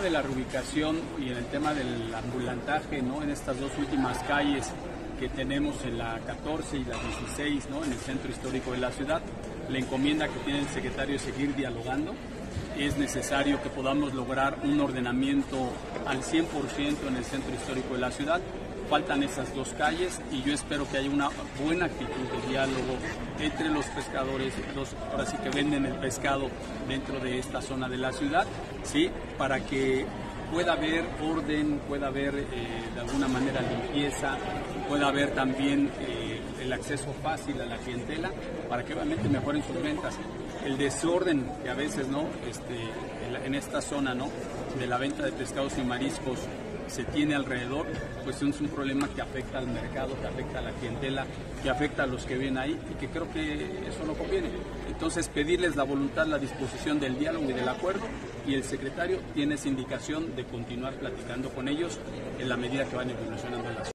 de la reubicación y en el tema del ambulantaje, ¿no? En estas dos últimas calles que tenemos en la 14 y la 16, ¿no? En el centro histórico de la ciudad, la encomienda que tiene el secretario es seguir dialogando. Es necesario que podamos lograr un ordenamiento al 100% en el centro histórico de la ciudad faltan esas dos calles y yo espero que haya una buena actitud de diálogo entre los pescadores, los ahora sí que venden el pescado dentro de esta zona de la ciudad, sí, para que pueda haber orden, pueda haber eh, de alguna manera limpieza, pueda haber también eh, el acceso fácil a la clientela para que obviamente mejoren sus ventas. El desorden que a veces no este, en esta zona no de la venta de pescados y mariscos se tiene alrededor, pues es un problema que afecta al mercado, que afecta a la clientela, que afecta a los que vienen ahí y que creo que eso no conviene. Entonces pedirles la voluntad, la disposición del diálogo y del acuerdo y el secretario tiene esa indicación de continuar platicando con ellos en la medida que van evolucionando las